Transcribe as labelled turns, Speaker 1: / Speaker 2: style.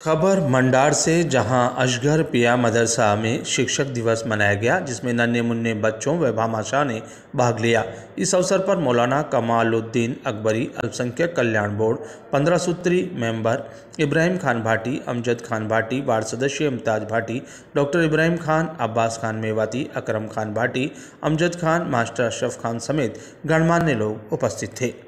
Speaker 1: खबर मंडार से, जहाँ अजगर पिया मदरसा में शिक्षक दिवस मनाया गया, जिसमें नन्हे मुन्ने बच्चों व भामाशाह ने भाग लिया। इस अवसर पर मौलाना कमालुद्दीन अकबरी, अल्पसंख्यक कल्याण बोर्ड, पंद्रह सूत्री मेंबर, इब्राहिम खान भाटी, अमजद खान भाटी, वार्ड सदस्य अमिताज भाटी, डॉक्टर इब्राहिम खान, अब्बास खान मेवाती, अकरम खान भाटी, अमजद खान, मास्टर अशरफ खान समेत गणमान्य लोग उपस्थित थे।